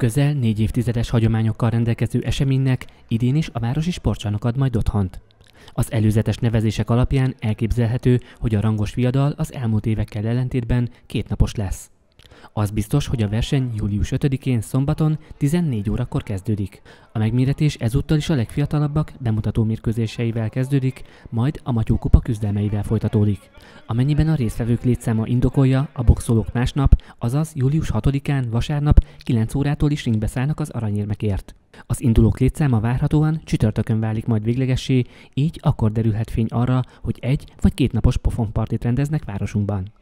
közel négy évtizedes hagyományokkal rendelkező eseménynek idén is a Városi Sportcsarnok ad majd otthont. Az előzetes nevezések alapján elképzelhető, hogy a rangos viadal az elmúlt évekkel ellentétben kétnapos lesz. Az biztos, hogy a verseny július 5-én szombaton 14 órakor kezdődik. A megméretés ezúttal is a legfiatalabbak bemutató mérkőzéseivel kezdődik, majd a Matyó Kupa küzdelmeivel folytatódik. Amennyiben a résztvevők létszáma indokolja, a boxolók másnap, azaz július 6-án vasárnap 9 órától is ringbe szállnak az aranyérmekért. Az indulók létszáma várhatóan csütörtökön válik majd véglegessé, így akkor derülhet fény arra, hogy egy vagy két napos pofonpartit rendeznek városunkban.